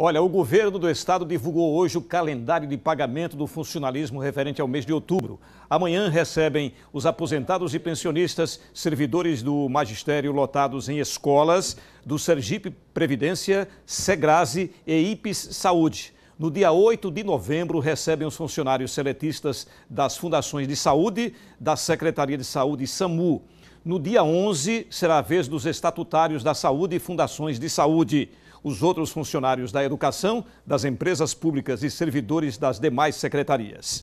Olha, o governo do estado divulgou hoje o calendário de pagamento do funcionalismo referente ao mês de outubro. Amanhã recebem os aposentados e pensionistas, servidores do magistério lotados em escolas do Sergipe Previdência, Segrase e IPES Saúde. No dia 8 de novembro, recebem os funcionários seletistas das Fundações de Saúde, da Secretaria de Saúde e SAMU. No dia 11, será a vez dos estatutários da saúde e fundações de saúde. Os outros funcionários da educação, das empresas públicas e servidores das demais secretarias.